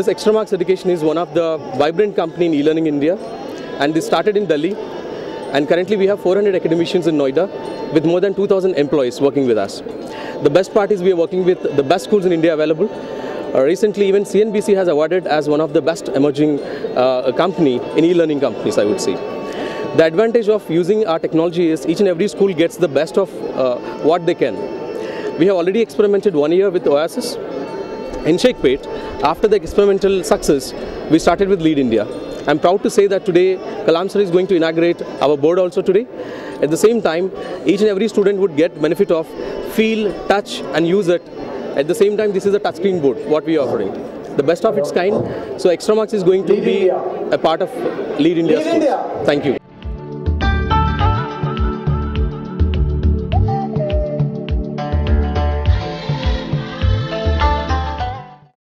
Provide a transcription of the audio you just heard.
This Extramarks Education is one of the vibrant company in e-learning India and this started in Delhi and currently we have 400 academicians in Noida with more than 2000 employees working with us. The best part is we are working with the best schools in India available. Uh, recently even CNBC has awarded as one of the best emerging uh, company in e-learning companies I would say. The advantage of using our technology is each and every school gets the best of uh, what they can. We have already experimented one year with Oasis in Shaikpet, after the experimental success, we started with Lead India. I'm proud to say that today Kalam sir is going to inaugurate our board also today. At the same time, each and every student would get benefit of feel, touch and use it. At the same time, this is a touchscreen board, what we are offering. The best of its kind. So Extramarks is going to be a part of Lead India schools. Thank you.